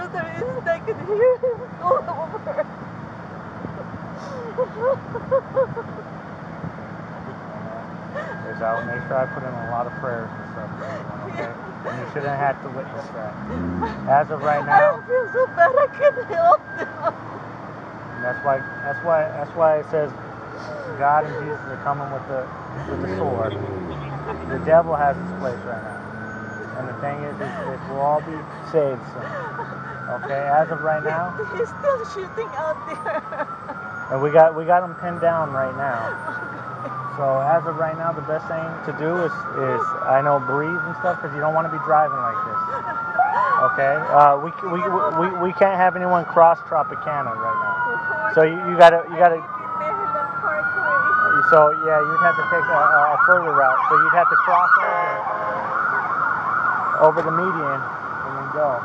active shooter is, I can hear him all over. Is I'll make sure I put in a lot of prayers and stuff for everyone, okay? And you shouldn't have to witness that. As of right now... I don't feel so bad. I can't help them. that's why that's why that's why it says God and Jesus are coming with the with the sword. The devil has his place right now. And the thing is, is, is we'll all be saved soon. Okay, as of right now, He's still shooting out there. and we got we got them pinned down right now. Okay. So as of right now, the best thing to do is is I know breathe and stuff because you don't want to be driving like this. Okay, uh, we, we we we can't have anyone cross Tropicana right now. So you, you gotta you gotta. So yeah, you'd have to take a, a further route. So you'd have to cross over, over the median and then go.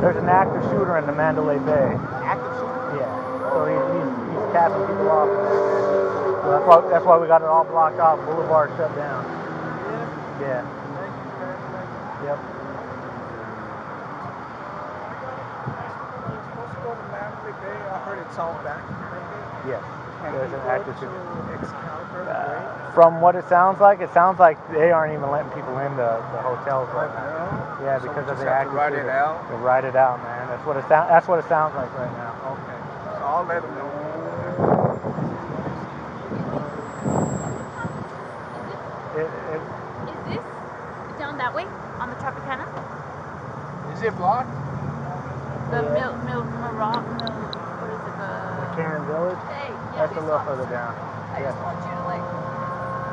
There's an active shooter in the Mandalay Bay. Active shooter? Yeah. So he's, he's, he's capping people off. So that's why that's why we got it all blocked off. Boulevard shut down. Yeah. Yep. supposed to go to Mandalay Bay. I heard it's all back. Yes. Can There's an go active to shooter. Excalibur Uh, from what it sounds like, it sounds like they aren't even letting people in the, the hotels right now. Yeah, So because we of the have to active ride it out? They ride it out, man. That's what it sounds. That's what it sounds like right now. Okay. So I'll let them know. It, it, Is this down that way on the Tropicana? Is it blocked? The Mil Mil Mara Mil what is it the Karen Village. Hey, yeah, That's a little further down. I Yeah. just want you to like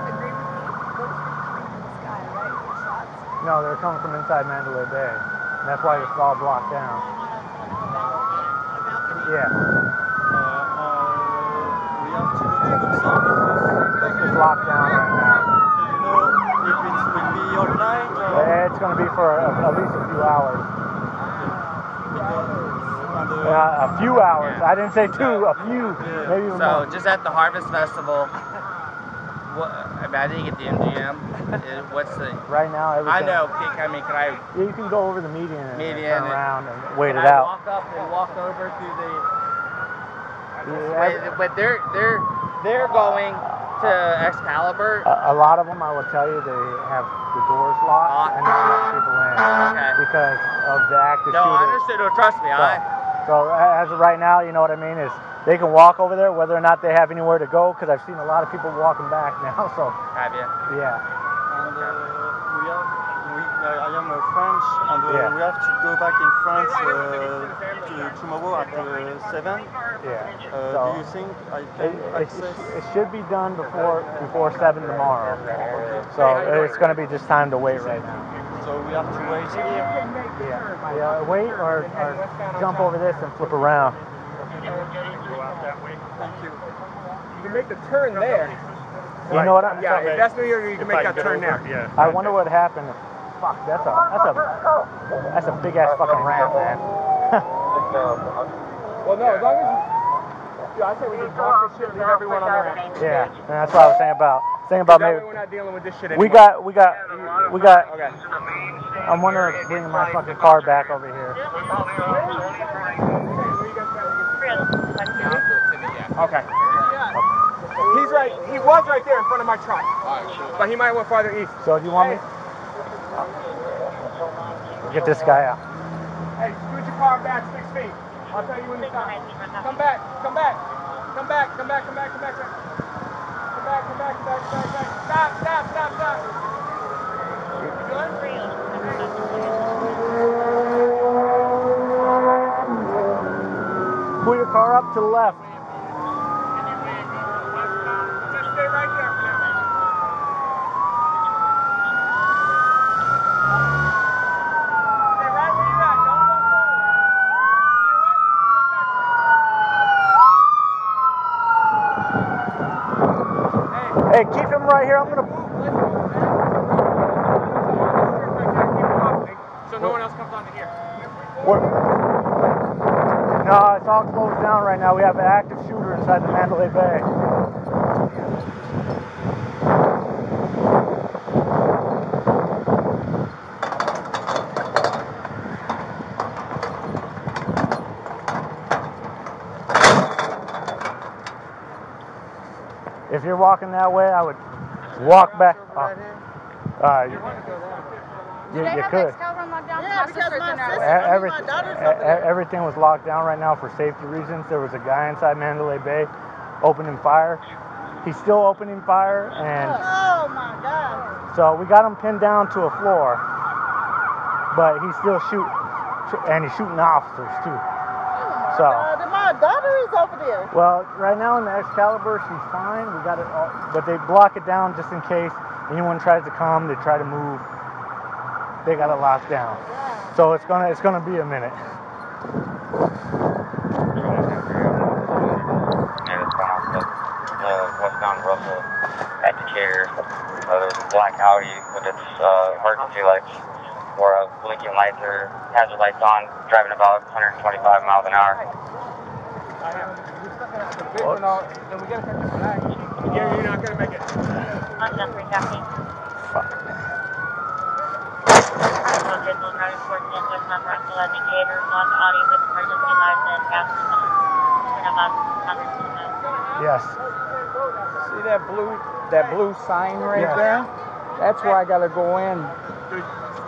agree with me. Those are coming from the sky, right? For shots. No, they're coming from inside Mandalay Bay. And that's why it's all blocked down. Yeah, Uh, uh, we have to go to Luxor. it's locked down right now. Do you know if it will be all night or Yeah, It's going to be for at least a few hours. And, uh, Uh, a few hours. I didn't say two. A few. Maybe even So more. just at the Harvest Festival, what, I, mean, I didn't get the MGM. Uh, What's the? Right now, I know. I mean, can I? Yeah, you can go over the median and Median turn and- around and wait can it I out. walk up and walk over to the? Yeah, Wait, but they're they're they're going to Excalibur. a, a lot of them, I will tell you, they have the doors locked and they don't let people in Okay. because of the active No, I shooter. understood. Oh, trust me. I. So as of right now, you know what I mean is they can walk over there whether or not they have anywhere to go because I've seen a lot of people walking back now. So Have you? yeah, and uh, we have we, I am a French and uh, Yeah. we have to go back in France uh, to tomorrow at uh, seven. yeah. Uh, so do you think I it, can it, access? it should be done before before seven tomorrow. So it's going to be just time to wait right now. So we have to wait here. Yeah, yeah. Wait or, or jump over this and flip around. Thank you. You can make the turn there. You know what I'm Yeah, if that's New York, you can make that turn there. Yeah. I wonder what happened. Fuck, that's a that's a that's a big ass fucking ramp, man. Well, no, as long as you. Yeah, I say we just block this shit, leave everyone on their end. yeah, and that's what I was saying about saying about That maybe we're not dealing with this shit anymore. we got we got we got. Okay. I'm wondering if bringing my fucking car back over here. Okay. He's right. He was right there in front of my truck. But he might went farther east. So do you want me? Get this guy out. Hey, scoot your car back six feet. I'll tell you when to stop. Come back. Come back. Come back. Come back. Come back. Come back. Come back. Pull your car up to the left. down right now. We have an active shooter inside the Mandalay Bay. If you're walking that way, I would walk back. Oh. Uh, you, you could my sisters sister, my daughter's Everything was locked down right now for safety reasons. There was a guy inside Mandalay Bay opening fire. He's still opening fire and Oh my god. So we got him pinned down to a floor. But he's still shooting and he's shooting officers too. Oh, so, uh, my daughter is over there. Well, right now in the Excalibur, she's fine. We got it, all, but they block it down just in case anyone tries to come. They try to move they got it locked down. Yeah. So it's gonna it's gonna be a minute. Westbound Russell at Decatur. Uh, there's a black Audi with its uh, emergency lights, or uh, blinking lights or hazard lights on, driving about 125 miles an hour. What? You're not gonna make it. Fuck. Yes. See that blue that blue sign right yes. there? That's where I gotta go in. Dude,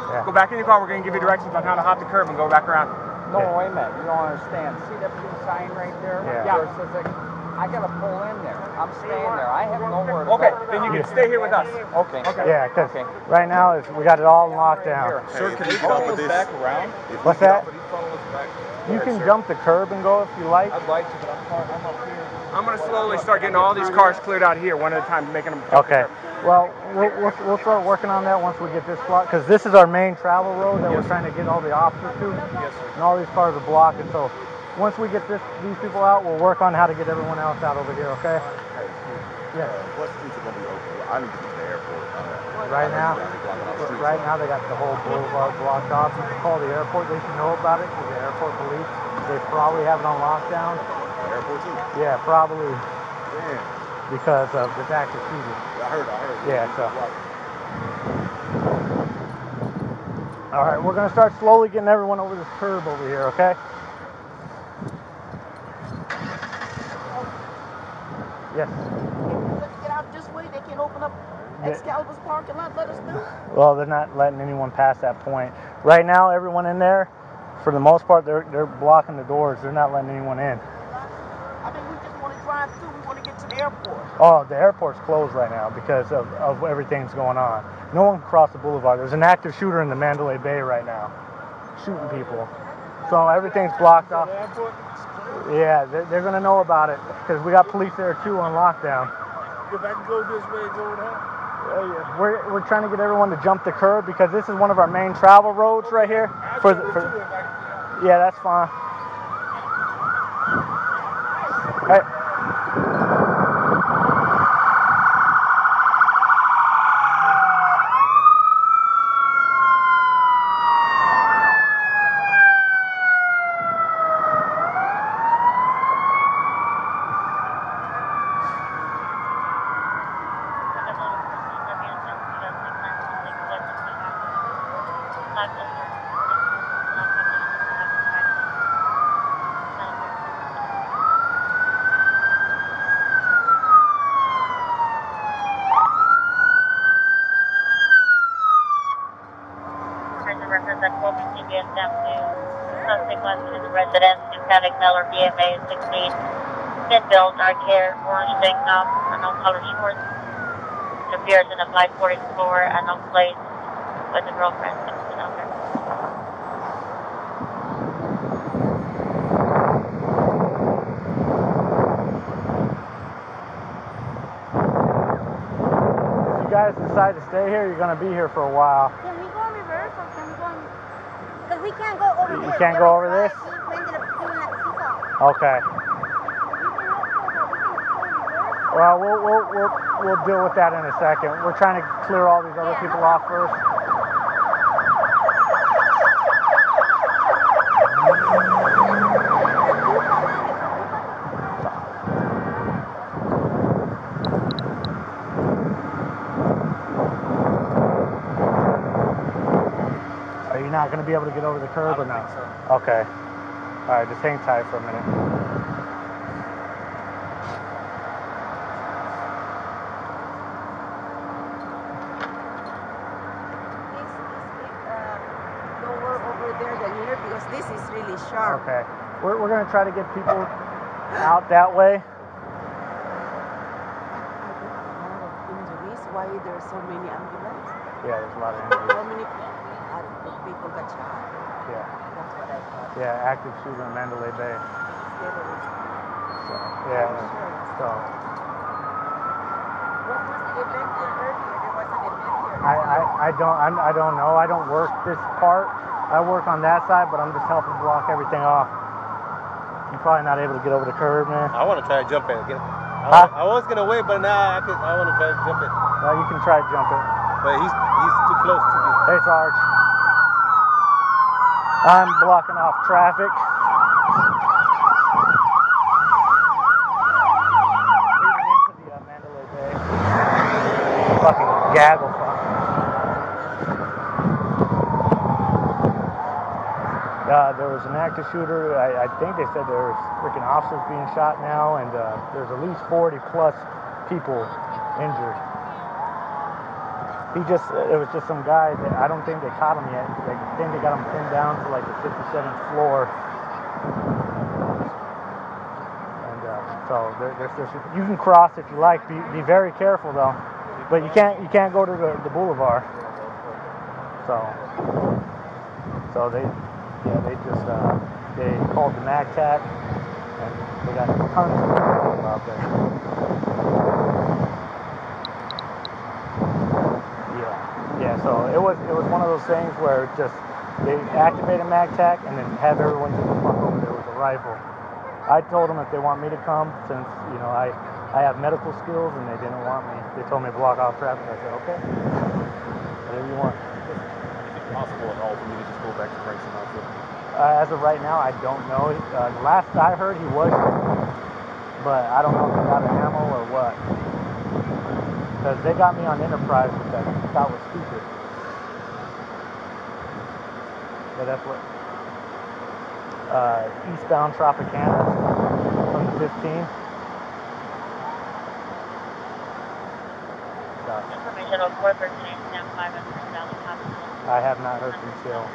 yeah. Go back in your car, we're gonna give you directions on how to hop the curb and go back around. No, yeah. wait a minute, you don't understand. See that blue sign right there? Yeah. yeah. I gotta pull in there. I'm staying there. I have nowhere to okay. go. Okay, then you can stay here with us. Okay. okay. Yeah, because okay. right now is we got it all locked down. Hey, sir, can you funnel us back around? What's that? You can jump the curb and go if you like. I'd like to, but I'm, I'm up here. I'm going to slowly start getting all these cars cleared out here one at a time, making them. Okay. The well, well, we'll, start working on that once we get this block because this is our main travel road that yes, we're trying to get all the officers to. Yes, sir. And all these cars are blocked, and so once we get this, these people out, we'll work on how to get everyone else out over here, okay? Yeah. What streets are going to be open? I need to get to the airport. Right now, right now they got the whole boulevard blocked off. You can call the airport. They should know about it because the airport police, they probably have it on lockdown. The airport too? Yeah, probably. Damn. Because of the fact that shooting. I heard, I heard. Yeah, so. All right, we're gonna start slowly getting everyone over this curb over here, okay? Yes can open up Excalibur's parking lot, let us know? Well, they're not letting anyone pass that point. Right now, everyone in there, for the most part, they're, they're blocking the doors. They're not letting anyone in. I mean, we just want to drive through. We want to get to the airport. Oh, the airport's closed right now because of, of everything's going on. No one can cross the boulevard. There's an active shooter in the Mandalay Bay right now, shooting people. So everything's blocked off. Yeah, they're, they're going to know about it because we got police there too on lockdown if I can go this way, go that. Yeah, yeah. We're, we're trying to get everyone to jump the curb because this is one of our main travel roads right here. For, the, for yeah, that's fine. All right. Patek Miller DMA 16, mid-build, dark hair, orange tank top, and unknown color shorts. It appears in a Flight 4 Explorer, unknown place, with a girlfriend. Okay. You guys decide to stay here, you're going to be here for a while. Can we go in reverse or can we go in... Because we can't go over you this. You can't go over this? Okay. Well, we'll, we'll, we'll, we'll deal with that in a second. We're trying to clear all these other people off first. Are you not going to be able to get over the curb or not? So. Okay. All right, just hang tight for a minute. This is a um, lower over there than here because this is really Sharp. Okay. We're, we're going to try to get people out that way. Injuries, why there are so many ambulances? Yeah, there's a lot of injuries. How many people got shot? Yeah. That's what I thought. Yeah, active shooter in Mandalay Bay. So, yeah. So, What was the event here earlier? There was an event here. I, I, I don't I'm, I don't know. I don't work this part. I work on that side, but I'm just helping block everything off. You're probably not able to get over the curb, man. I want to try to jump it. Get, Huh? I, I was gonna wait, but now I. I want to try to jump it. Uh, you can try to jump it. But he's he's too close to me. Hey, Sarge. I'm blocking off traffic. Uh. Fucking gaggle. Uh, there was an active shooter. I, I think they said there was freaking officers being shot now, and uh, there's at least 40 plus people injured. He just, it was just some guy that I don't think they caught him yet. They think they got him pinned down to like the 57th floor. And uh, so there, there's, there's, you can cross if you like. Be, be very careful though. But you can't, you can't go to the, the boulevard. So, so they, yeah, they just, uh, they called the MACTAC and they got tons of people out there. Yeah, yeah. So it was it was one of those things where just they activated MACTAC and then have everyone just fuck over there with a rifle. I told them if they want me to come, since you know I I have medical skills and they didn't want me. They told me to block off traffic. I said okay, whatever you want. Is it possible at all for me to just go back to Frank Sinatra? Uh, as of right now, I don't know. Uh, the last I heard, he was, but I don't know if he got an ammo or what. Because they got me on Enterprise, which I thought was stupid. But that's what. Uh, eastbound Tropicana from the 15. So, Information on 413, Sam 5 at Spring Valley Hospital. I have not heard from Seal.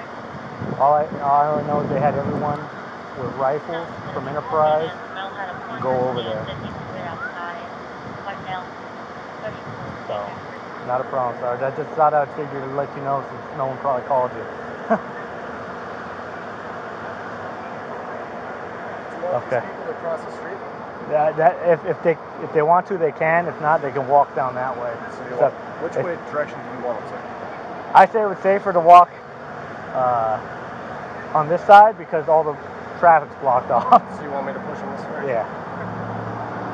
All I, all I know is they had everyone with rifles from Enterprise go over there. So, not a problem, Sarge. I just thought I'd figure to let you know since no one probably called you. okay. People across the street. That, that, if, if they if they want to, they can. If not, they can walk down that way. So you Except want, which if- way direction do you want them to? I say it was safer to walk uh, on this side because all the traffic's blocked off. So you want me to push them this way? Yeah.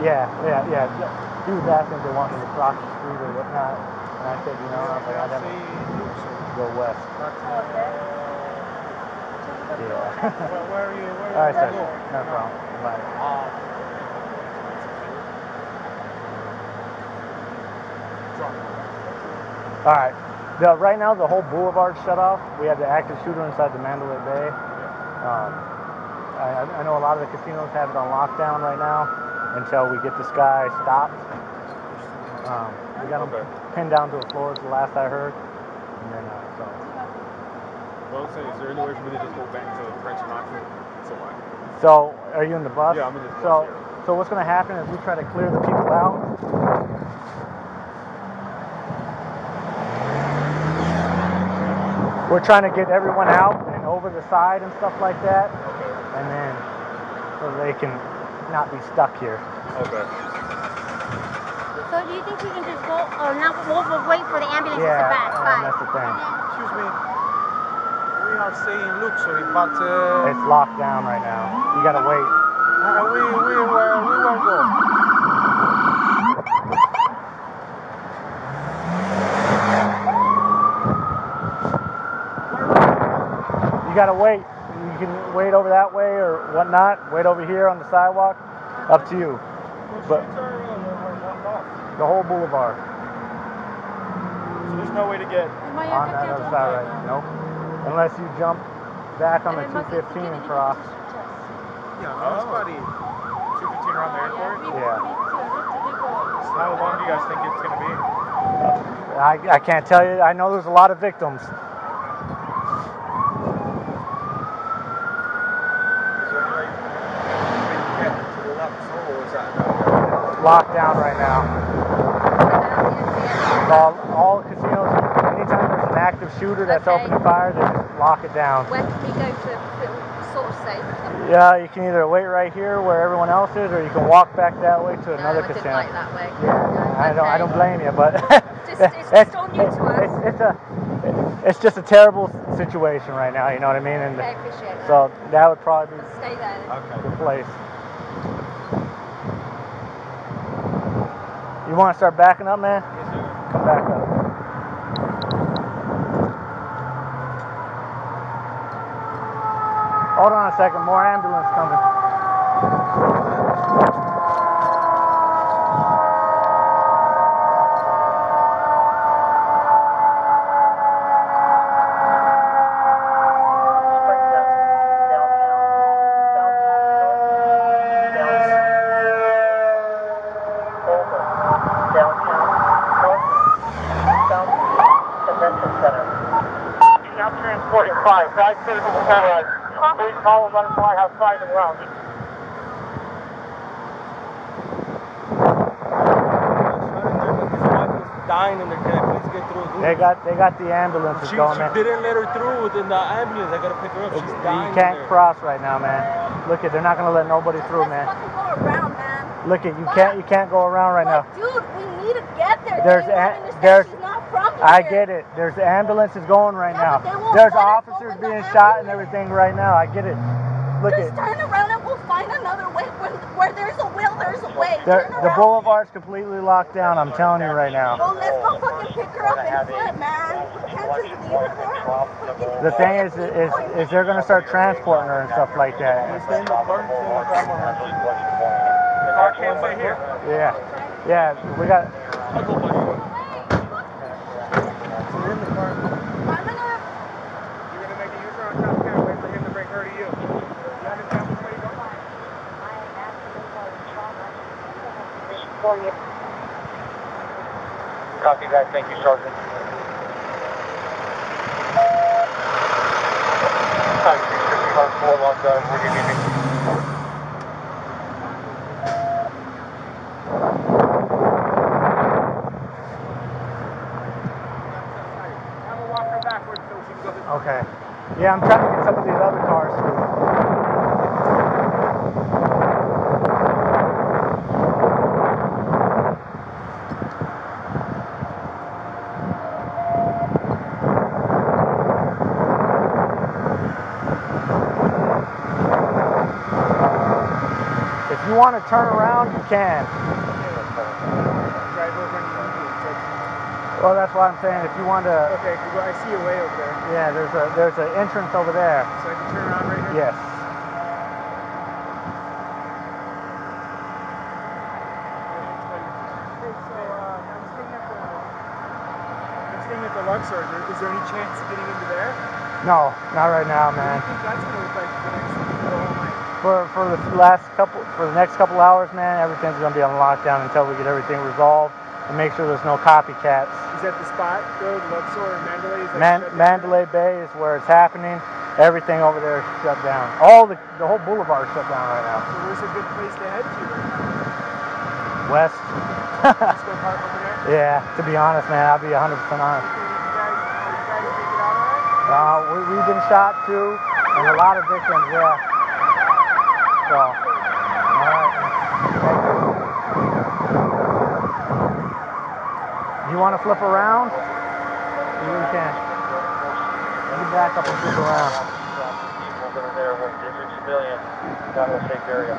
Yeah, yeah, yeah. He was asking if they wanted me to cross the street or whatnot. And I said, you know, I was like, have to go west. Yeah. Where, where are you? Where All right, sir. No problem. Bye. All right. The, right now, the whole boulevard shut off. We had the active shooter inside the Mandalay Bay. Um, I, I know a lot of the casinos have it on lockdown right now until we get this guy stopped. Um, we got him pinned down to the floor, is the last I heard. And then, uh, so. Well, say, is there any way for me to just go back to the French Sinatra? So So, are you in the bus? Yeah, I'm in so, bus, yeah. So, what's going to happen is we try to clear the people out. We're trying to get everyone out and over the side and stuff like that. And then, so they can not be stuck here. okay. So do you think we can just go, or not, we'll, we'll wait for the ambulance Yeah, to pass and by? that's the thing. Excuse me. We are staying Luxor, but uh, It's locked down right now. You gotta wait. uh, we we were we were go. You gotta wait. You can wait over that way or whatnot. Wait over here on the sidewalk. Up to you. But uh, the whole boulevard. So there's no way to get. On that other side, right? Nope. Unless you jump back on the 215 and cross. Yeah, that's oh. probably 215 around the airport. Yeah. How long do you guys think it's gonna be? I, I can't tell you. I know there's a lot of victims. Locked down right now. All, all casinos, anytime there's an active shooter that's Okay. opening fire, they just lock it down. Where can we go to feel sort of safe? Yeah, you can either wait right here where everyone else is, or you can walk back that way to another no, I casino. like that way. Yeah, I don't, I don't blame you, but Just- it's all new to us. It's, it's a, it's just a terrible situation right now. You know what I mean? And Okay, appreciate that. so that would probably be Stay there. then. the place. You want to start backing up, man? Yes, sir. Come back up. Hold on a second. More ambulance coming. Now transporting five, five critical override. Please call and let us know I have five dying in their cab. Please get through. They got they got the ambulances She, going, she man. didn't let her through within the ambulance. I gotta pick her up. She's dying. You can't there. cross right now, man. Look at they're not gonna let nobody through, man. Go around, man. Look at you can't you can't go around right now. Dude, we need to get there. There's a- there's she's not from here. I get it. There's ambulances going right now. There's officers being shot and everything right now. I get it. Look Just at turn around and we'll find another way. Where, where there's a will, there's a way. the Turn the boulevard's completely locked down. I'm telling you right now. Well, let's go fucking pick her up and foot, man. We can't just leave her there. The thing is, is, is they're gonna start transporting her and stuff like that. The car can't stay here. Yeah, yeah. We got. You're gonna make a U-turn on top and wait for him to bring her to you. You understand which way you're going? Copy Thank you, Sergeant. Time 364 locked down. We'll give you I'm gonna walk her backwards so she can go this way. Okay. Yeah, I'm trying to get some of these other cars through. If you want to turn around, you can. Drive over and Well, that's why I'm saying if you want to. Okay, go- I see a way over there. Yeah, there's a there's an entrance over there. So I can turn around right here? Yes. Uh, I'm staying at the I'm staying at the Luxor. Is there any chance of getting into there? No, not right now, man. I think that's gonna look like the next the whole night. For for the last couple for the next couple hours, man, everything's gonna be on lockdown until we get everything resolved and make sure there's no copycats. Is that the spot though, the Luxor and Mandalay? Is Man. Mandalay Bay is where it's happening. Everything over there is shut down. All the the whole boulevard is shut down right now. So where's a good place to head to? West. Let's park over there. yeah, to be honest, man, I'll be 100% honest. You guys, you guys make it out alright? Uh, we, we've been shot too, and a lot of victims, yeah. So, all right. You want to flip around? You can. You back up and flip around. That there injured civilians down to a safe area.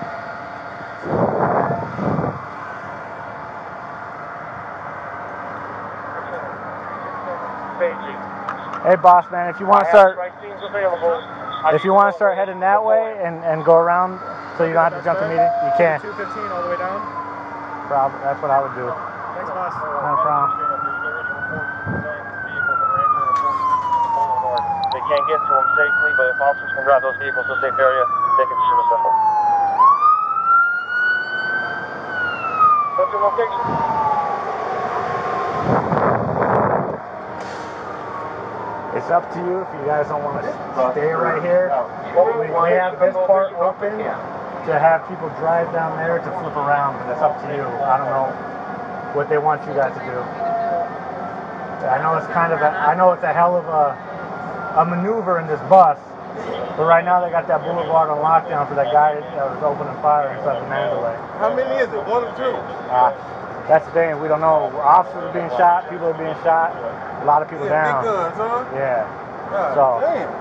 Hey, boss man, if you want to start, Right teams available. if you want to start heading that way and, and go around so you don't have to jump the meeting, you can. 215 all the way down. Prob- that's what I would do. Thanks, boss. No problem. They can't get to them safely, but if officers can drive those vehicles to a safe area, they can shoot assemble. What's your location? It's up to you if you guys don't want to stay right here. We, we have this part open. to have people drive down there to flip around, but it's up to you. I don't know what they want you guys to do. I know it's kind of a, I know it's a hell of a, a maneuver in this bus, but right now they got that boulevard on lockdown for that guy that was opening fire inside the Mandalay. How many is it? One or two? Uh, that's the thing, we don't know. Officers are being shot, people are being shot, a lot of people Yeah, down. big guns, huh? Yeah. God So, damn.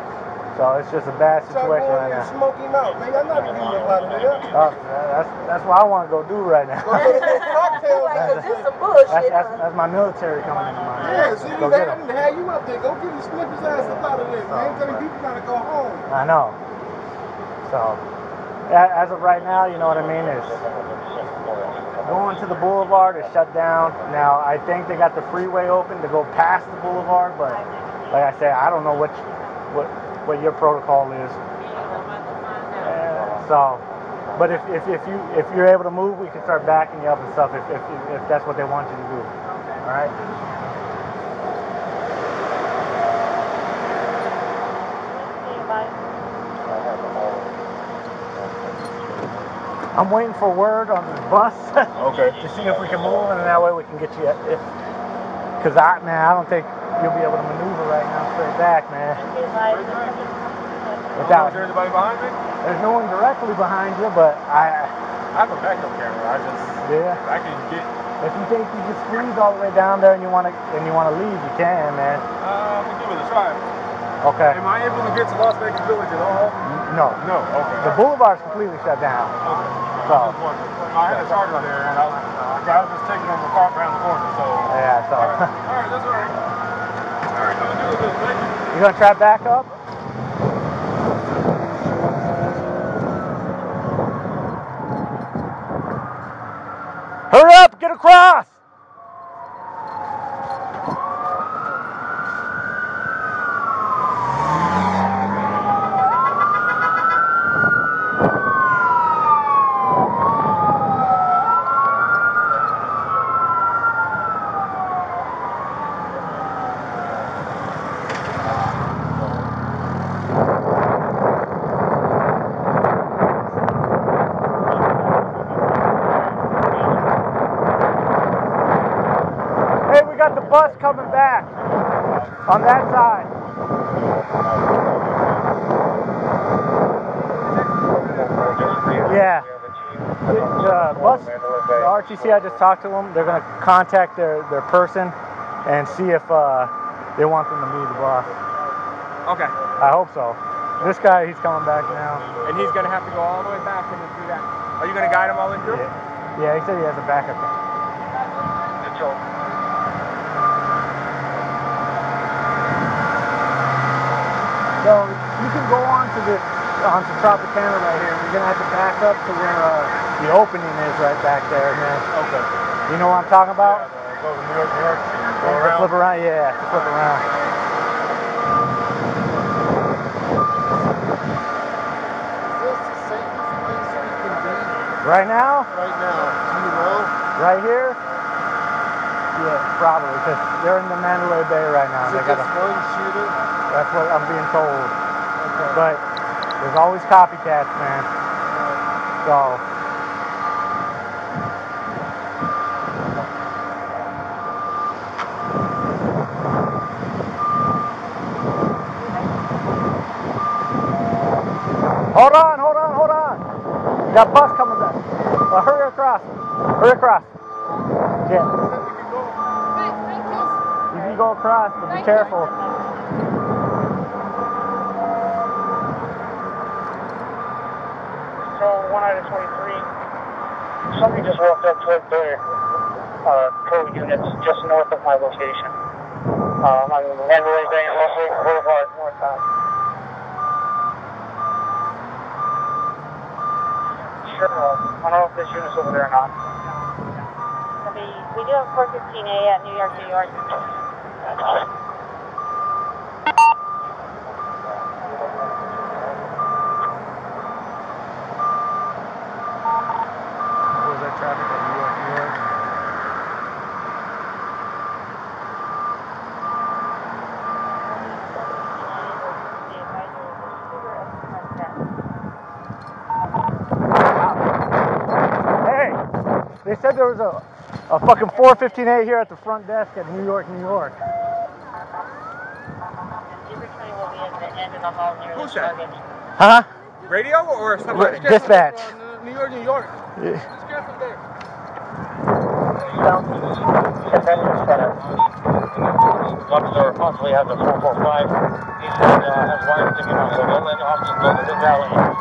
So it's just a bad situation right now. smoke him out, man. I'm not giving you a lot of that. Oh, that's that's what I want to go do right now. Go get a little cocktail. Like, man. is this some bullshit? That's, that's, that's my military coming into mind. Yeah, see, Go we get had 'em. to have you up there. Go get him, snip his ass up out of there, man. Oh, Tell people gotta go home. I know. So, as of right now, you know what I mean, is going to the boulevard is shut down. Now, I think they got the freeway open to go past the boulevard, but like I said, I don't know what what what your protocol is. So, but if, if, if you if you're able to move, we can start backing you up and stuff if if, if that's what they want you to do. All right. I'm waiting for word on this bus Okay. to see if we can move, and that way we can get you. Because I, man, I don't think you'll be able to maneuver right now straight back, man. Without, Is there anybody behind me? there's no one directly behind you, but I, I have a backup camera. I just, yeah. I can get, If you think you can squeeze all the way down there and you want to, and you want to leave, you can, man. uh, gonna give it a try. Okay. Am I able to get to Las Vegas Village at all? No. No. Okay. The boulevard's completely shut down. Okay. So. I. I had a charger there, and I was, I was just taking on the car around the corner. So. Yeah. So. All right. All right. That's all right. All right. I'll do this. Thank you. Gonna try back up? Hurry up, get across! Hey, we got the bus coming back on that side. Yeah. The, the bus, the RTC, I just talked to them. They're going to contact their, their person and see if uh, they want them to move the bus. Okay. I hope so. This guy, he's coming back now. And he's gonna have to go all the way back and do that. Are you gonna guide him all in through? Yeah, yeah he said he has a backup. So you can go on to the onto Tropicana right here. You're gonna have to back up to where uh, the opening is right back there, man. Okay. You know what I'm talking about? Yeah, go to New York, New York. Go To around. flip around, yeah, to flip around. Right now? Right now. Do you know? Right here? Yeah, probably, because they're in the Mandalay Bay right now. Is They it got just a, one shooter? that's what I'm being told. Okay. But there's always copycats, man. So Hold on, hold on, hold on. Got bus coming back. Uh, hurry across. Hurry across. Yeah. You can go across, but be careful. So, one out of 23. Somebody just walked up toward the uh, code units just north of my location. Um, I'm in Mandalay Bay and Boulevard, north Sure, uh, I don't know if this unit's over there or not. We do have 415A at New York, New York. What was that traffic at New York, New York? They said there was a, a fucking 415A here at the front desk at New York, New York. Zebra 20 will be at the end of the hall near Who's that? Huh? Radio or somebody? Re- dispatch. New York, New York. Yeah. Let's get some there. Officer possibly has a 445. He said uh, has wires sticking out, so don't let officers to the valley. Officers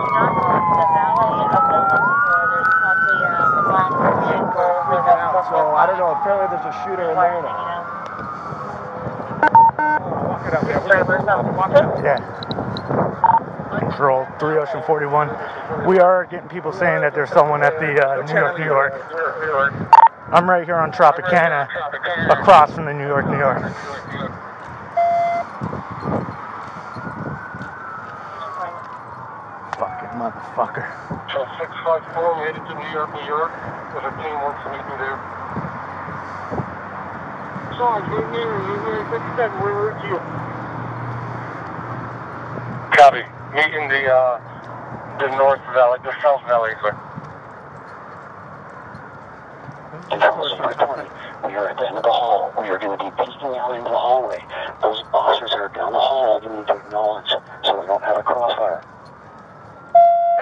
do not go into the valley of the bookstore. There's possibly uh, a black vehicle with a So I don't know. Apparently there's a shooter in there now. Walk it up there. Walk it up. Yeah. Control 3 Ocean 41. We are getting people saying that there's someone at the uh, New York, New York. I'm right here on Tropicana, across from the New York, New York. Fucking motherfucker. So 654, we headed to New York, New York. There's a team wants to meet me there. Sarge, we're near, we're 57, we're you. Copy. Meet in the, uh, the North Valley, the South Valley, but. We are at the end of the hall. We are going to be peeking out into the hallway. Those officers are down the hall. You need to acknowledge so we don't have a crossfire.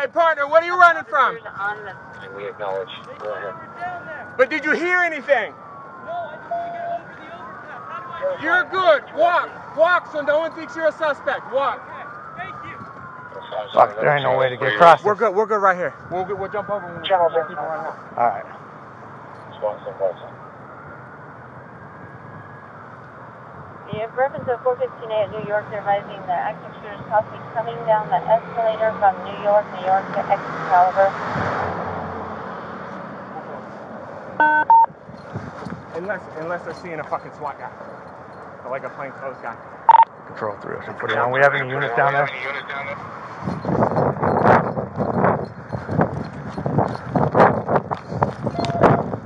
Hey, partner, what are you running from? And we acknowledge. Go ahead. But did you hear anything? You're good. Walk. Walk so no one thinks you're a suspect. Walk. Thank you. Fuck, there ain't no way to get across. We're good. We're good right here. We'll, get, we'll jump over when we Channel people run out. Alright. If reference to 415A at New York, they're advising the active shooters possibly coming down the escalator from New York, New York to Excalibur. Unless, unless they're seeing a fucking SWAT guy. Or like a plainclothes guy. Control 3 Ocean 41. We have any units down there?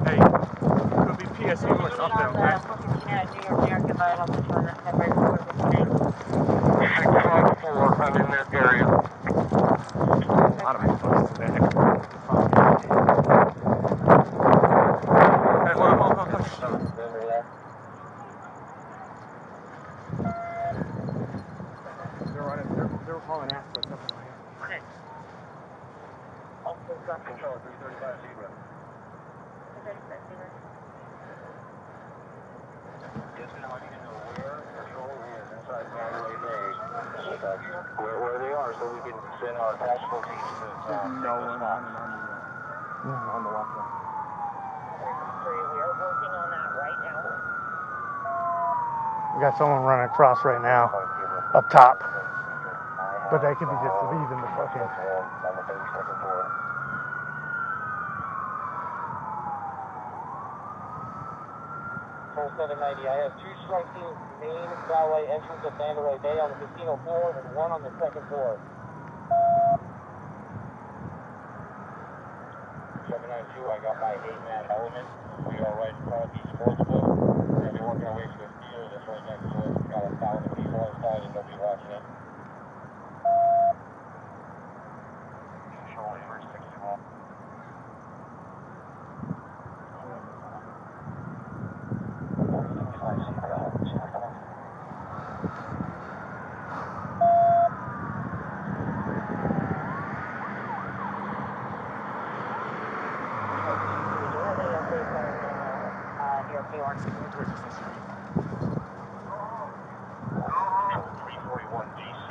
Hey, could be PSU or something, okay? 415A at New York, New York, divide off the one that separates 415A. 654, I'm in that area. A lot of motherfuckers today. Hey, hold on, hold on, hold on. They're running, they're, they're hauling ass for something like that. Okay. Control 335 Zebra. Yes, now I need to know where patrol is inside Mandalay Bay. Where, where they are so we can send our tactical teams to. Uh, No one on and on the, on the walkway. We are working on that right now. We got someone running across right now, up top. But they could be just the fucking. the 32nd floor. 790. I have two striking main valet entrance at Mandalay Bay on the casino floor and one on the second floor. 792, I got my eight man element. We are right in front of the sports book. We're be working our to the theater that's right next to it. Got a thousand people inside and they'll be watching it. Control Air 61. Uh, New York, New York. 341 DC.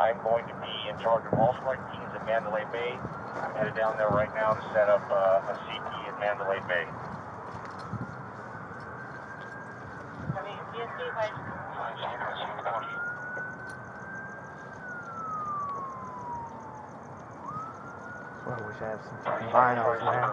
I'm going to be in charge of all strike teams at Mandalay Bay. I'm headed down there right now to set up uh, a CP at Mandalay Bay. I mean, DSC, if I I wish I had some fucking vinyls, man.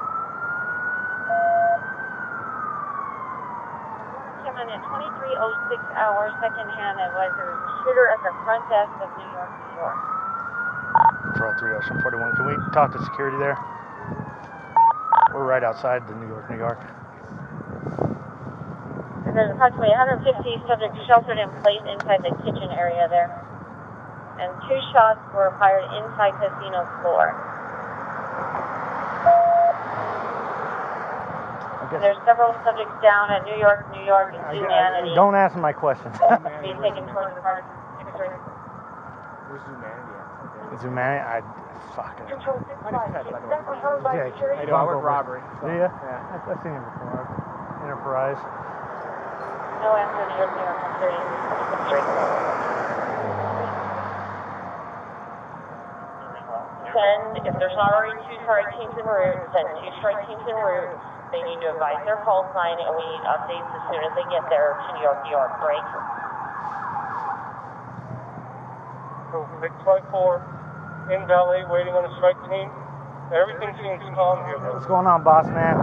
306 hour secondhand and was a shooter at the front desk of New York, New York. Control 3 can we talk to security there? We're right outside the New York, New York. And there's approximately 150 subjects sheltered in place inside the kitchen area there. And two shots were fired inside casino floor. Guess, there's several subjects down at New York, New York, and I guess- Humanity. don't answer my question. Being taken towards the park. Where's humanity at? Is humanity? I fuck it. Control six My name's Ted, by the. Yeah, I know, I work robbery. Do so, you? Yeah. I've seen him before. Enterprise. No answer to your New York, New Send, if there's not already two strike teams en route, send two strike teams en route. They need to advise their call sign, and we need updates as soon as they get there to New York, New York. Break. So six five four in Valley, waiting on the strike team. Everything seems calm here. What's going on, boss man?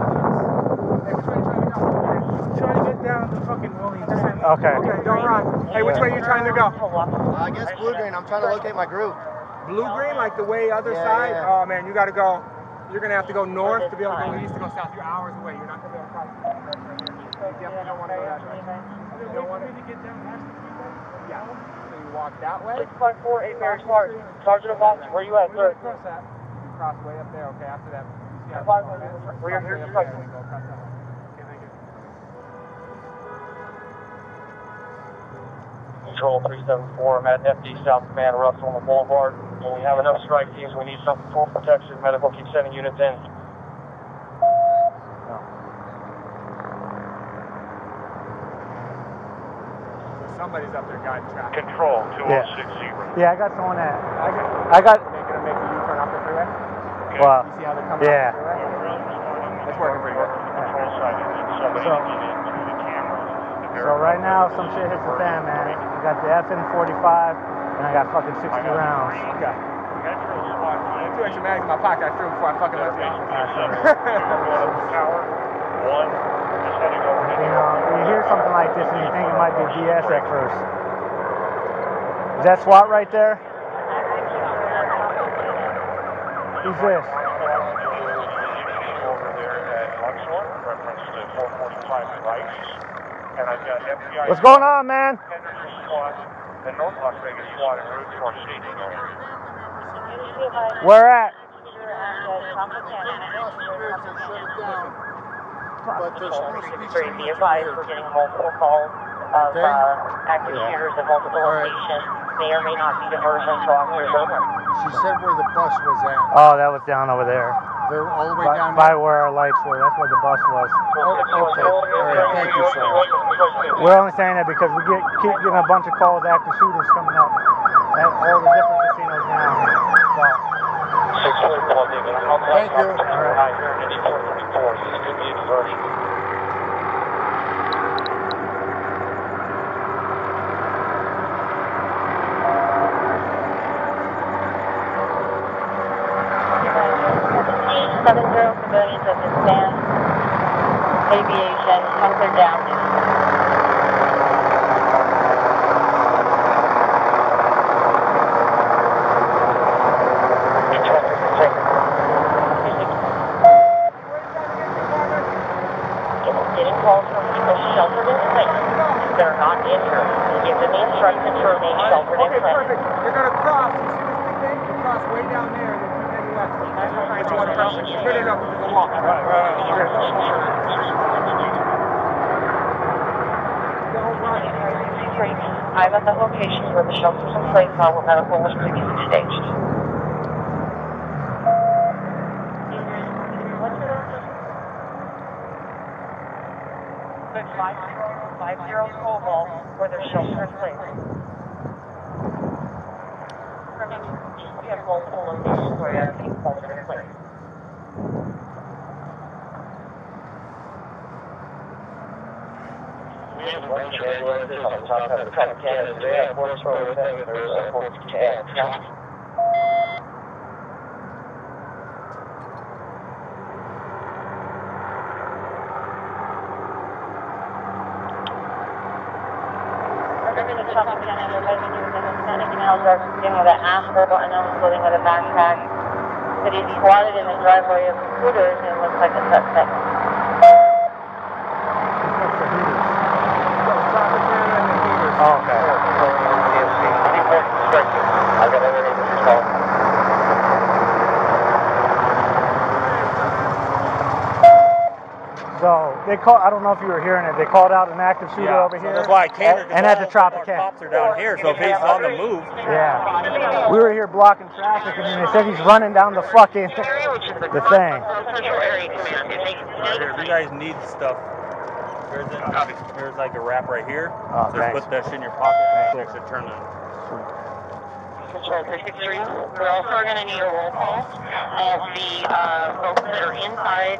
Trying to get down to fucking Williamson. Okay. Okay, don't run. Hey, which way are you trying to go? Uh, I guess blue green. I'm trying to locate my group. Blue green, like the way other Yeah, side? yeah. Oh man, you gotta go. You're gonna have to go north to be able to go east to go south. You're hours away. You're not gonna be able to cross the street right here. You definitely don't want to go that direction. You don't want to get down past the freeway? Yeah. So you walk that way? Six five four eight Mary Clark. Sergeant of Officer, where you at, sir? you cross that? You cross way up there. Okay, after that. you see how Five Control 374, I'm at FD South Command, Russell on the Boulevard. When we have enough strike teams, we need some full protection. Medical keeps sending units in. Somebody's up there guiding traffic. Control Yeah. Yeah, I got someone that. I got. I got Making them make a U-turn off the freeway. well, You see how they're coming yeah. off the freeway? It's working pretty good. So right now, some shit hits the fan, man. I got the FN45, and I got fucking 60 rounds. Okay. I two extra mags in my pocket I threw before I fucking left the office. You know, you hear something like this and you think it might be BS at first. Is that SWAT right there? Who's this? What's going on, man? The North Las Vegas SWAT en route to our staging area. Where at? Three, be advised, we're getting multiple calls of Okay. uh, active Yeah. shooters at multiple All right. locations. May or may not be diversions, so officers are She said where the bus was at. Oh, that was down over there. They're all the way By, down by there. where our lights were. That's where the bus was. Oh, okay. All right. Thank you, sir. We're only saying that because we get keep getting a bunch of calls after shooters coming up at all the different casinos now. So, Six four one, David. Thank you. Hi, here at 8434. This could be a diversion. Seven zero civilians at the stand. Aviation, hunker down. Getting calls from people sheltered in place. They're not injured. Give them the instructions to remain sheltered in Okay, place. perfect. You're gonna cross. You see this big thing? You cross way down there and then keep heading west. It's one crossing. No, no, no. There's a wall. I'm at the location where the shelters are where medical was previously staged. Five zero five zero Cobalt where there's shelter in place. We have multiple locations where there's shelter in place. We have a bunch of on the top of the Tropicana. Do they have Border Patrol with them? There's a Border Patrol. Remember the Chopper Canada, everybody doing the Hispanic males are sitting with an afro and then clothing with a backpack. But he's squatted in the driveway of scooters and looks like a suspect. Oh, okay. I got everything installed. So they call. I don't know if you were hearing it. They called out an active shooter Yeah, over so here. that's why I came here, 'cause And at the of our Tropicana. cops are down here, so if he's on the move. Yeah. We were here blocking traffic, and then they said he's running down the fucking the thing. Right if you guys need stuff, there's, a, there's like a wrap right here. Oh, so just thanks. put that in your pocket and actually turn the. Control 363. We're also going to need a roll call of the uh, folks that are inside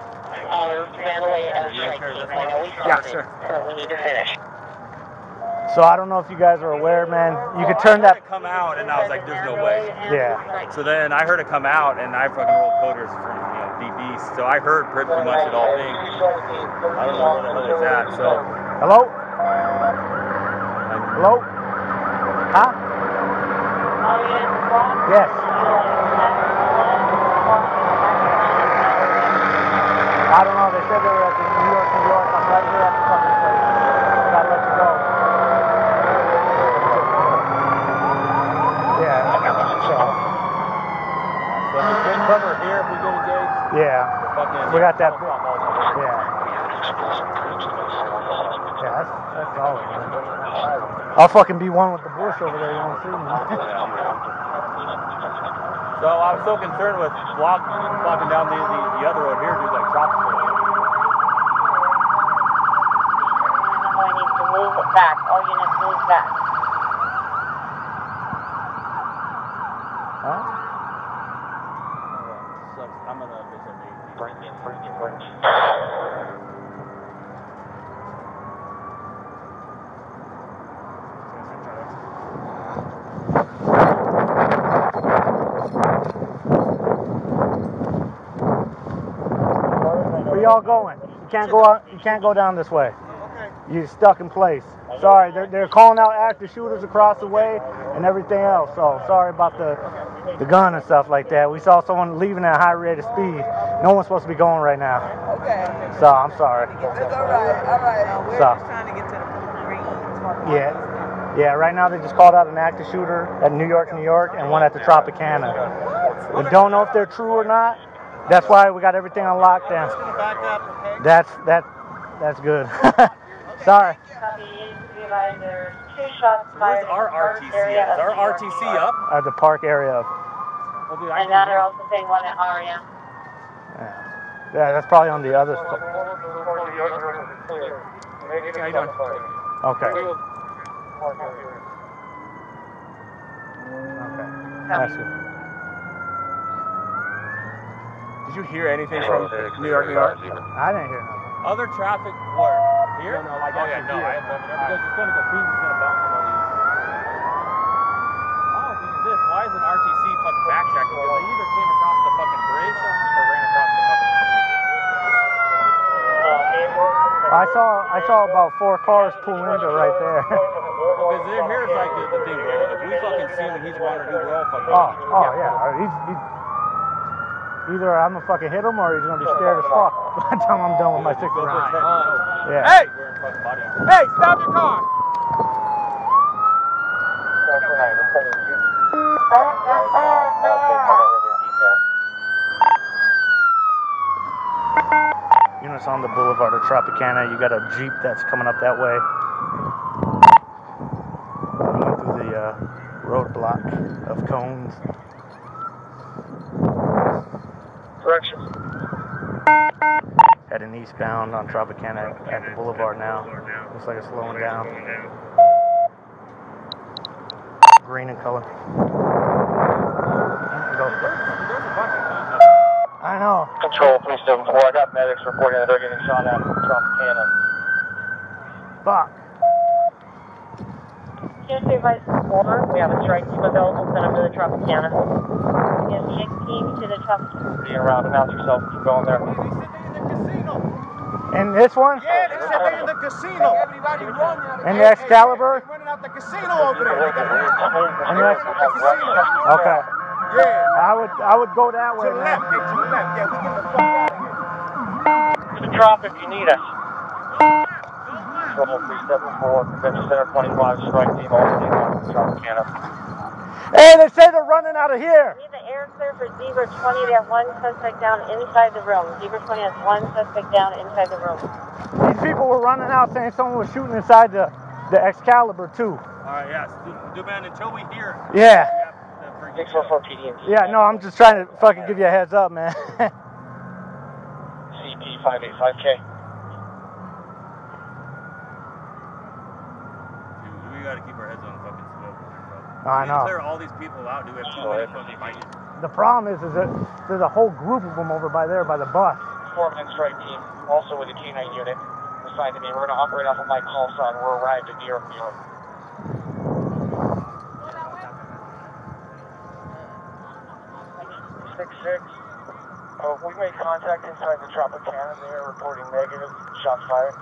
of Mandalay as strike. I know we Yeah, started, sure. so we need to finish. So I don't know if you guys are aware, man. You could turn that. come out, and I was like, "There's no way." Yeah. So then I heard it come out, and I fucking rolled coders from you know deep east, so I heard pretty much it all thing. I don't know where the hell it's at. So Hello. Hello. Huh? Oh, yes. I don't know. They said they were at the New York, New York. I'm right here at the fucking place. Gotta let you go. Yeah. So. so we can cover here if we get engaged. Yeah. Fucking We got that. Yeah. Yeah, that's that's solid. Man. I'll fucking be one with the bush over there. You won't see me. So I was so concerned with block, blocking down the, the, the other road here, dude, like tropical. I need back. All units move back. Huh? Sucks. I'm gonna visit the Bring it, bring it, bring it. Where y'all going? You can't go out. You can't go down this way. You're stuck in place. Sorry, they're, they're calling out active shooters across the way and everything else. So sorry about the the gun and stuff like that. We saw someone leaving at a high rate of speed. No one's supposed to be going right now. Okay. So I'm sorry. That's all right. All right. we're So- just trying to get to the green. Yeah. Yeah, right now they just called out an active shooter at New York, New York, and one at the Tropicana. We don't know if they're true or not. That's why we got everything on lockdown. That's that that's good. Sorry. Copy. Be there's two shots Where's fired in our the park RTC area? Is our RTC up? At the park area. Of, Well, dude, I And now they're also saying one at Aria. yeah. yeah, that's probably on the other. How you doing? Okay. Okay. That's good. Did you hear anything from New York, New York? I didn't hear nothing. Other traffic where? Here? No, no, like oh yeah, no, here. I have over there because it's gonna go Queens is gonna bounce on all these. I don't this. Why isn't RTC fucking backtracking? Because they either came across the fucking bridge or ran across the fucking street. I saw I saw about four cars pull into right there. Because there, here's like the, the thing, bro. If we fucking see him and he's wandering, dude, we're all fucking. Oh, oh yeah. He's, he's either I'm gonna fucking hit him or he's gonna be scared as fuck by the time I'm done with my six round. Yeah. Hey! Hey, stop your car! Units on the boulevard of Tropicana. You got a Jeep that's coming up that way. Going through the uh, roadblock of cones. Correction. Heading eastbound on Tropicana at the boulevard now. Looks like it's slowing down. Green in color. I know. Control 374. I got medics reporting that they're getting shot at from Tropicana. Fuck. Yes, we advise four. We have a strike team available. Send them to the Tropicana. We have six teams to the Tropicana. Being around, announce yourself. Keep going there. And this one? Yeah, they said they in the casino. Everybody run. And the Excalibur? Running out the casino over there. They got And the Ex- Okay. Yeah. I would I would go that way. To the left. Hey, to the left. Yeah, we get the fuck out of here. To the drop if you need us. Trouble 374, Convention Center 25, strike team, all team on Tropicana. Hey, they say they're running out of here. We have clear for Zebra 20. They have one suspect down inside the room. Zebra 20 has one suspect down inside the room. These people were running out saying someone was shooting inside the the Excalibur too. All right, yes. Do, do man until we hear. Yeah. 644 PD Yeah, no, I'm just trying to fucking give you a heads up, man. CP 585K. Dude, we gotta keep our heads on the fucking swivel. bro. I We know. to clear all these people out. Do we have too oh, many fucking fights? The problem is, is that there's a whole group of them over by there by the bus. Four-man strike team, also with a K9 unit, assigned to me. We're going to operate off of my call sign. We're arrived at New York, New York. Six six. Oh, we made contact inside the Tropicana. They are reporting negative. Shots fired.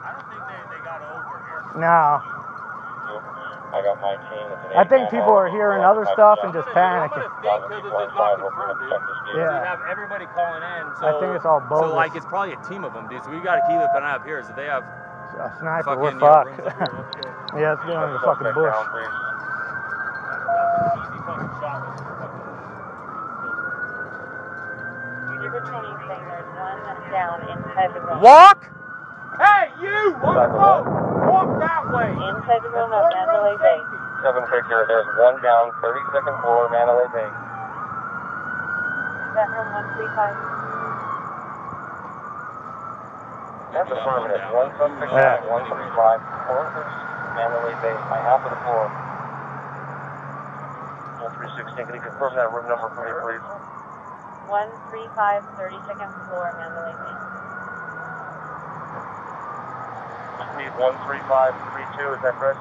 I don't think they, they got over here. No, I got my team. It's an I think people are hearing other stuff and just panicking. Lot of people inside. We're going to protect this vehicle. We Yeah. have everybody calling in. So, I think it's all So like it's probably a team of them, dude. So we gotta keep an eye up here. So they have A sniper, fucking we're you know, fucked. rooms up here. Yeah, let's get the fucking bush. Easy fucking shot with the fucking. Zebra 20 saying there's one down inside the room. Walk? Hey, you! Walk road! That way! Inside the room of Mandalay Bay. Seven Victor, there's one down, 32nd floor, Mandalay Bay. Is that room 135? That's affirmative. One suspect Yeah. down, 135, floor 30, Mandalay Bay, my half of the floor. 1316, can you confirm that room number for me, please? 135, 32nd floor, Mandalay Bay. Need 13532, is that correct?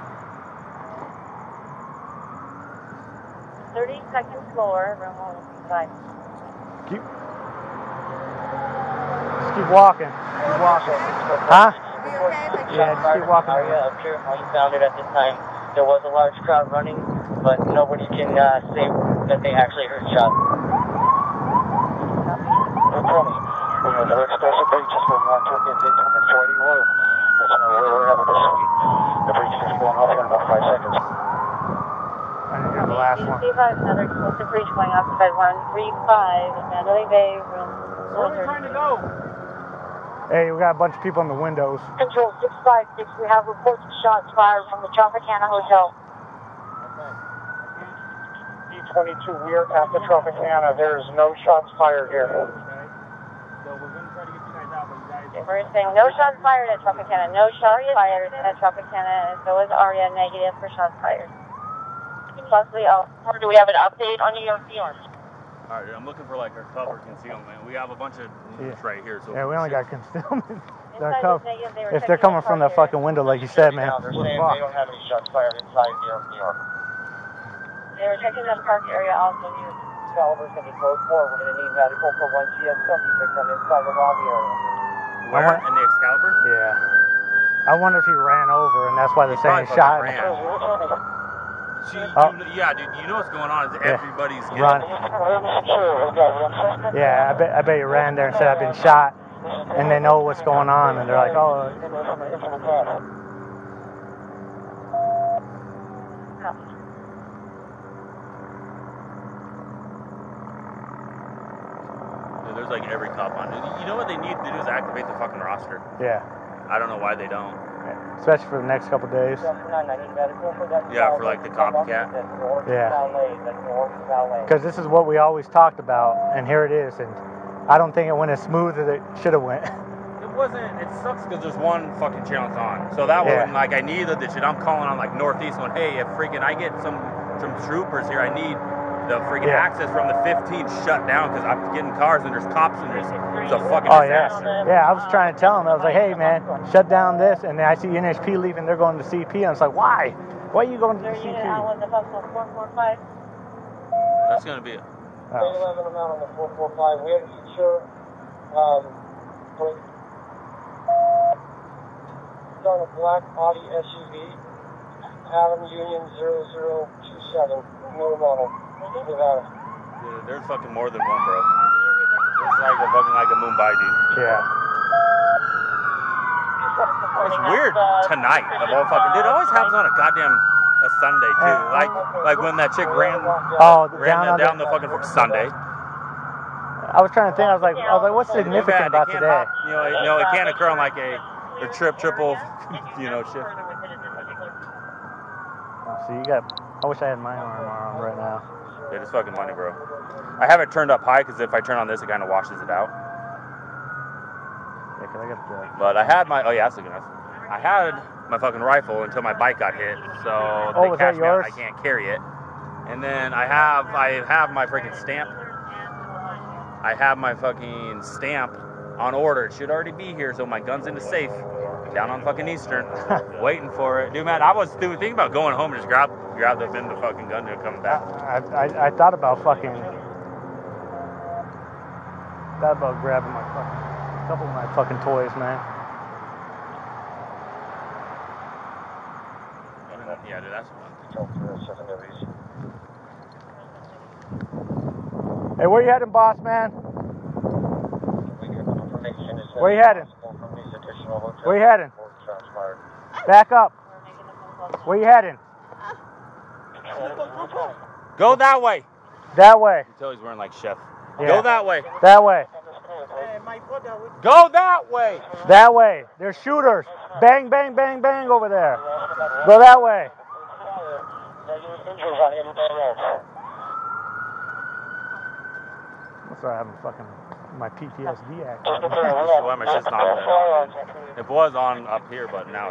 32nd floor, room 135. Keep. Just keep walking. Keep walking. Huh? Yeah, just keep walking. area up here, how you found it at this time. There was a large crowd running, but nobody can uh, say that they actually heard shots. No problem. We have another explosive breach just for one to get into an authority room. That's where we're at with the breach is going off in about five seconds. I didn't hear the last one. C5, another explosive breach going outside 135, Mandalay Bay, room Where are we trying to go? Hey, we got a bunch of people in the windows. Control 656, we have reports of shots fired from the Tropicana Hotel. D22, we are at the Tropicana. There is no shots fired here. So we're gonna try to get you guys out, but you guys. We're saying no shots fired at Tropicana, no shots fired at Tropicana, and so is Aria negative for shots fired. Possibly, oh, or do we have an update on New York, New All right, I'm looking for like our cover concealment. We have a bunch of Yeah. right here. So Yeah, we only got concealment. They're Inside cov- was negative, they if they're coming from the fucking window, like you said, man, Now, they're we're saying they don't have any shots fired inside New York, New York. They were checking the park area also near. Caliber's going to be closed for. We're going to need medical for one GSW victim inside the lobby area. Where? want- In the Excalibur? Yeah. I wonder if he ran over, and that's why they're saying Probably shot. fucking ran. She, Oh. you, yeah, dude. You know what's going on? Is Yeah. everybody's getting Run. Yeah, I bet I bet he ran there and said I've been shot, and they know what's going on, and they're like, oh, Dude, like every cop on. You know what they need to do is activate the fucking roster. yeah. I don't know why they don't. Especially for the next couple days. Yeah, for like the copycat. Yeah. Because this is what we always talked about, and here it is, and I don't think it went as smooth as it should have went. It wasn't. It sucks because there's one fucking channel on. So that Yeah. one, like, I needed the shit. I'm calling on like Northeast one. Hey, if freaking I get some some troopers here, I need the freaking Yeah. access from the 15 shut down because I'm getting cars and there's cops and there's it's a fucking Oh yeah, disaster. yeah. I was trying to tell him. I was like, "Hey man, shut down this." And then I see NHP leaving. They're going to CP. And I was like, "Why? Why are you going to the Unit CP?" out with the Buffalo 445. That's gonna be it. Oh. 11 amount on the 445. We have to secure, um, it's on a black Audi SUV, Adam Union 0027, new model, Nevada. Dude, there's fucking more than one, bro. It's like a fucking like a Mumbai, dude. Yeah. It's weird tonight of all fucking. Dude, it always happens on a goddamn a Sunday too. Like like when that chick ran Oh, ran down down, on down the- the fucking Sunday. I was trying to think. I was like, I was like, what's significant about today? hop- you know, you know, it can't occur on like a, a trip, triple, you know, shit. Oh, see, you got. I wish I had my arm on right now. Dude, it's fucking money, bro. I have it turned up high because if I turn on this, it kind of washes it out. Yeah, can I get the. But I had my, oh yeah, that's good enough. I had my fucking rifle until my bike got hit, so Oh, they cashed me out. I can't carry it. And then I have, I have my freaking stamp. I have my fucking stamp on order. It should already be here, so my gun's in the safe down on fucking Eastern, waiting for it. Dude, man, I was dude, thinking about going home and just grab, grab the bin the fucking gun and come back. I, I, I thought about fucking. Thought about grabbing my fucking. A couple of my fucking toys, man. Yeah, dude, that's one. Hey, where you heading, boss man? Where you heading? Where you heading? Back up. Where you heading? Go that way. That way. Until he's wearing like chef. Yeah. Go that way. That way. Go that way. That way. There's shooters. Bang, bang, bang, bang over there. Go that way. That's why I'm having fucking my PTSD act. Why my shit's not on it? It was on up here, but now